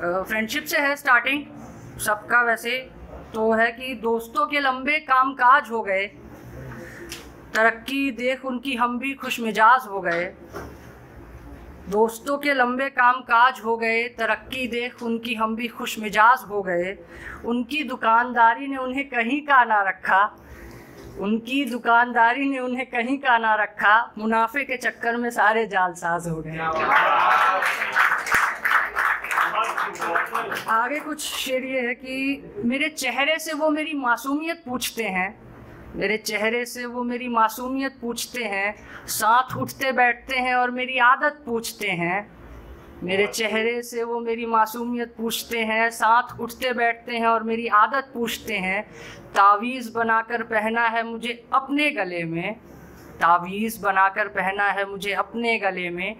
Friendship سے ہے starting سب کا ویسے تو ہے کہ دوستوں کے لمبے کام کاج ہو گئے۔ ترقی دیکھ ان کی ہم بھی خوش مزاج ہو گئے۔ دوستوں کے لمبے کام کاج ہو گئے، ترقی دیکھ ان کی ہم بھی خوش مزاج ہو گئے۔ ان کی دکانداری نے انہیں کہیں کا نہ رکھا۔ ان کی دکانداری نے انہیں کہیں کا نہ رکھا۔ منافع کے چکر میں سارے جال ساز ہو گئے۔ آگے کچھ شعر یہ ہے کہ میرے چہرے سے وہ میری معصومیت پوچھتے ہیں۔ میرے چہرے سے وہ میری معصومیت پوچھتے ہیں۔ ساتھ اٹھتے بیٹھتے ہیں اور میری عادت پوچھتے ہیں۔ میرے چہرے سے وہ میری معصومیت پوچھتے ہیں۔ ساتھ اٹھتے بیٹھتے ہیں اور میری عادت پوچھتے ہیں۔ تعویذ بنا کر پہنا ہے مجھے اپنے گلے میں۔ تعویذ بنا کر پہنا ہے، مجھے اپنے گلے میں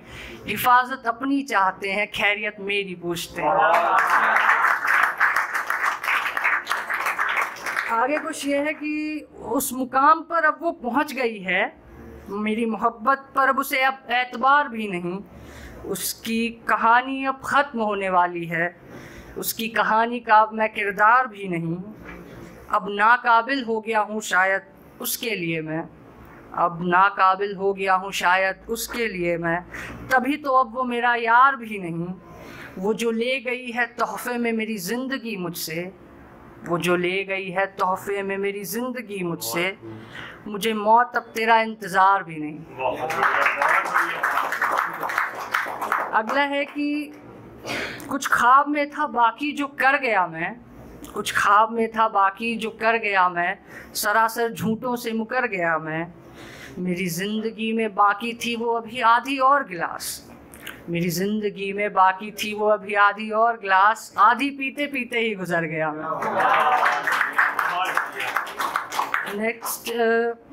حفاظت اپنی چاہتے ہیں، خیریت میری پوچھتے ہیں۔ آگے کچھ یہ ہے کہ اس مقام پر اب وہ پہنچ گئی ہے۔ میری محبت پر اب اسے اب اعتبار بھی نہیں۔ اس کی کہانی اب ختم ہونے والی ہے۔ اس کی کہانی کا اب میں کردار بھی نہیں۔ اب ناقابل ہو گیا ہوں شاید اس کے لیے میں۔ اب ناقابل ہو گیا ہوں شاید اس کے لیے میں۔ تبھی تو اب وہ میرا یار بھی نہیں۔ وہ جو لے گئی ہے تحفے میں میری زندگی مجھ سے۔ وہ جو لے گئی ہے تحفے میں میری زندگی مجھ سے۔ مجھے موت اب تیرا انتظار بھی نہیں۔ اگلا ہے کہ کچھ خواب میں تھا، باقی جو کر گیا میں کچھ خواب میں تھا، باقی جو کر گیا میں، سراسر جھوٹوں سے مکر گیا میں۔ میری زندگی میں باقی تھی وہ ابھی آدھی اور گلاس۔ میری زندگی میں باقی تھی وہ ابھی آدھی اور گلاس۔ آدھی پیتے پیتے ہی گزر گیا نیکسٹ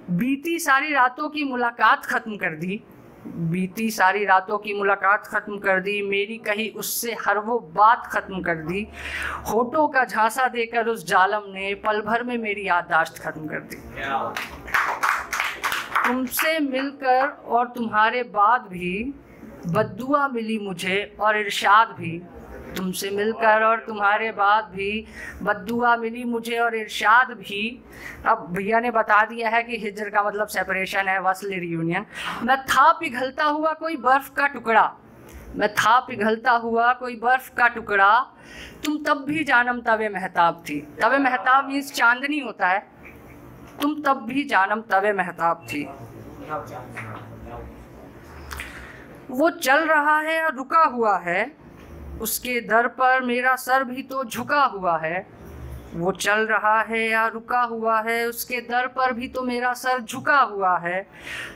بیتی ساری راتوں کی ملاقات ختم کر دی۔ بیتی ساری راتوں کی ملاقات ختم کر دی، میری کہی اس سے ہر وہ بات ختم کر دی۔ ہوٹوں کا جھانسا دے کر اس جالم نے پل بھر میں میری یادداشت ختم کر دی۔ تم سے مل کر اور تمہارے بعد بھی بدعا ملی مجھے اور ارشاد بھی۔ تم سے مل کر اور تمہارے بعد بھی بدعا ملی مجھے اور ارشاد بھی۔ اب بھیا نے بتا دیا ہے کہ ہجر کا مطلب سیپریشن ہے، وصل ریونین میں تھا پگھلتا ہوا کوئی برف کا ٹکڑا۔ میں تھا پگھلتا ہوا کوئی برف کا ٹکڑا۔ تم تب بھی جانم توے محتاب تھی۔ توے محتاب مینس چاندنی ہوتا ہے۔ تم تب بھی جانم توے محتاب تھی۔ وہ چل رہا ہے اور رکا ہوا ہے۔ اس کے در پر میرا سر بھی تو جھکا ہوا ہے۔ وہ چل رہا ہے یا رکا ہوا ہے اس کے در پر بھی تو میرا سر جھکا ہوا ہے۔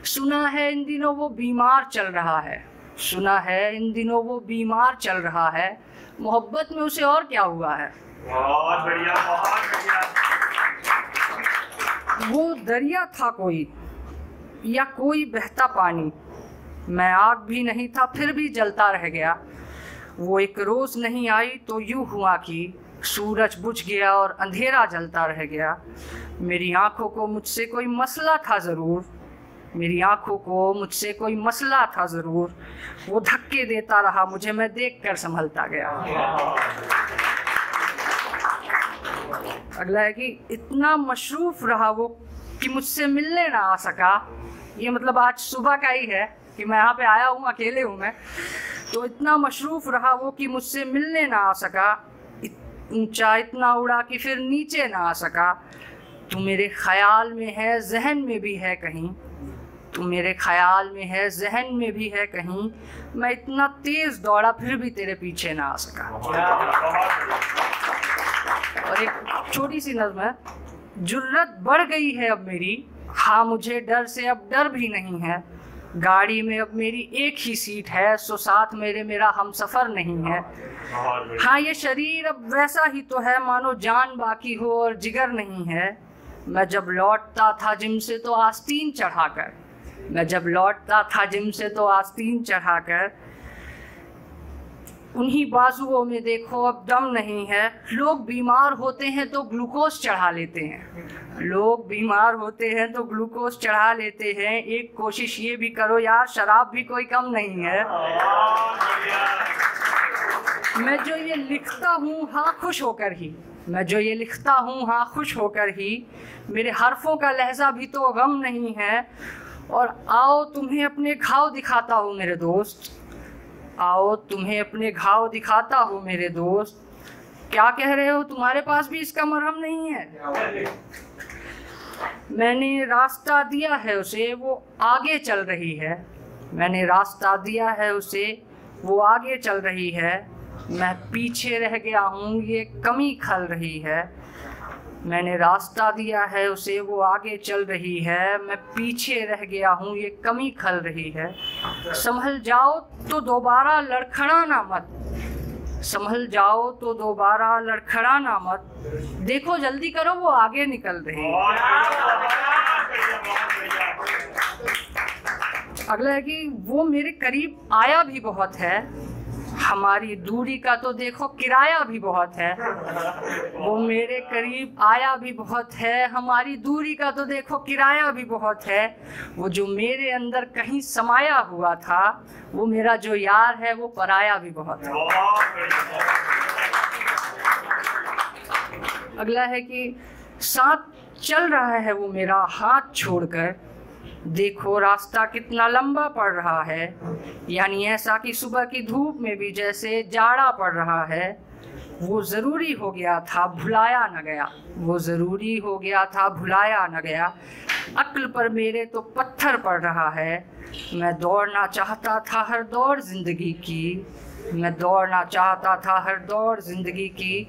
سنا ہے ان دنوں وہ بیمار چل رہا ہے۔ سنا ہے ان دنوں وہ بیمار چل رہا ہے۔ محبت میں اسے اور کیا ہوا ہے؟ وہ دریا تھا کوئی یا کوئی بہتا پانی۔ میں آگ بھی نہیں تھا پھر بھی جلتا رہ گیا۔ وہ ایک روز نہیں آئی تو یوں ہوا کہ سورج بجھ گیا اور اندھیرا جلتا رہ گیا۔ میری آنکھوں کو مجھ سے کوئی مسئلہ تھا ضرور۔ میری آنکھوں کو مجھ سے کوئی مسئلہ تھا ضرور۔ وہ دھکے دیتا رہا، مجھے میں دیکھ کر سنبھلتا گیا۔ اگلا ہے کہ اتنا مشروف رہا وہ کہ مجھ سے ملنے نہ آ سکا۔ یہ مطلب آج صبح کا ہی ہے کہ میں یہاں پہ آیا ہوں، اکیلے ہوں میں۔ تو اتنا مشروف رہا وہ کہ مجھ سے ملنے نہ آ سکا۔ اونچا اتنا اڑا کہ پھر نیچے نہ آ سکا۔ تو میرے خیال میں ہے ذہن میں بھی ہے کہیں۔ تو میرے خیال میں ہے ذہن میں بھی ہے کہیں۔ میں اتنا تیز دوڑا پھر بھی تیرے پیچھے نہ آ سکا۔ اور ایک چھوٹی سی نظم ہے۔ جرت بڑھ گئی ہے اب میری۔ ہاں مجھے ڈر سے اب ڈر بھی نہیں ہے۔ گاڑی میں اب میری ایک ہی سیٹ ہے، سو ساتھ میرے، میرا ہم سفر نہیں ہے۔ ہاں یہ شریر اب ویسا ہی تو ہے، مانو جان باقی ہو اور جگر نہیں ہے۔ میں جب لوٹتا تھا جم سے تو آستین چڑھا کر۔ میں جب لوٹتا تھا جم سے تو آستین چڑھا کر۔ انہی بازوؤں میں دیکھو، اب دم نہیں ہے۔ لوگ بیمار ہوتے ہیں تو گلوکوز چڑھا لیتے ہیں۔ لوگ بیمار ہوتے ہیں تو گلوکوز چڑھا لیتے ہیں۔ ایک کوشش یہ بھی کرو، یار، شراب بھی کوئی کم نہیں ہے۔ میں جو یہ لکھتا ہوں ہاں خوش ہو کر ہی۔ میں جو یہ لکھتا ہوں ہاں خوش ہو کر ہی۔ میرے حرفوں کا لہجہ بھی تو غم نہیں ہے۔ اور آؤ، تمہیں اپنے گھاؤ دکھاتا ہوں، میرے دوست۔ آؤ، تمہیں اپنے گھاؤ دکھاتا ہوں میرے دوست۔ کیا کہہ رہے ہو؟ تمہارے پاس بھی اس کا مرہم نہیں ہے۔ میں نے راستہ دیا ہے اسے، وہ آگے چل رہی ہے۔ میں نے راستہ دیا ہے اسے، وہ آگے چل رہی ہے۔ میں پیچھے رہ گیا ہوں، یہ کمی کھل رہی ہے۔ میں نے راستہ دیا ہے، اسے وہ آگے چل رہی ہے۔ میں پیچھے رہ گیا ہوں، یہ کمی کھل رہی ہے۔ سنبھل جاؤ تو دوبارہ لڑکھڑانا مت۔ سنبھل جاؤ تو دوبارہ لڑکھڑانا مت۔ دیکھو، جلدی کرو، وہ آگے نکل رہی ہے اگلا ہے کہ وہ میرے قریب آیا بھی بہت ہے۔ ہماری دوری کا تو دیکھو، کرایہ بھی بہت ہے۔ وہ میرے قریب آیا بھی بہت ہے۔ ہماری دوری کا تو دیکھو، کرایہ بھی بہت ہے۔ وہ جو میرے اندر کہیں سمایا ہوا تھا، وہ میرا جو یار ہے، وہ پرایا بھی بہت ہے۔ اگلا ہے کہ ساتھ چل رہا ہے وہ میرا ہاتھ چھوڑ کر۔ دیکھو راستہ کتنا لمبا پڑ رہا ہے۔ یعنی ایسا کہ صبح کی دھوپ میں بھی جیسے جاڑا پڑ رہا ہے۔ وہ ضروری ہو گیا تھا، بھلایا نہ گیا۔ وہ ضروری ہو گیا تھا، بھلایا نہ گیا۔ عقل پر میرے تو پتھر پڑ رہا ہے۔ میں دوڑنا چاہتا تھا ہر دور زندگی کی۔ میں دوڑنا چاہتا تھا ہر دور زندگی کی۔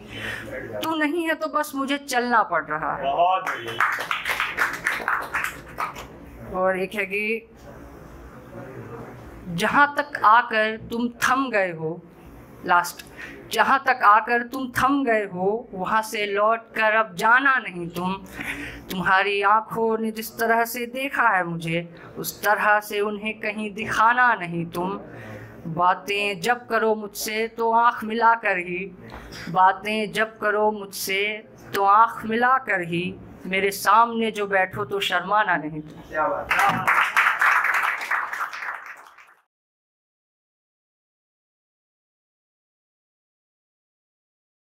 تو نہیں ہے تو بس مجھے چلنا پڑ رہا ہے۔ اور ایک ہے کہ جہاں تک آ کر تم تھم گئے ہو لاسٹ جہاں تک آ کر تم تھم گئے ہو، وہاں سے لوٹ کر اب جانا نہیں تم۔ تمہاری آنکھوں نے جس طرح سے دیکھا ہے مجھے، اس طرح سے انہیں کہیں دکھانا نہیں تم۔ باتیں جب کرو مجھ سے تو آنکھ ملا کر ہی۔ باتیں جب کرو مجھ سے تو آنکھ ملا کر ہی۔ میرے سامنے جو بیٹھو تو شرمانا نہیں۔ تم